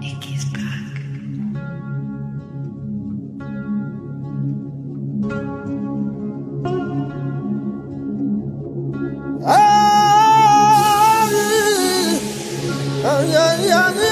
Nicky's back. Ah, ah, ah, ah, ah, ah.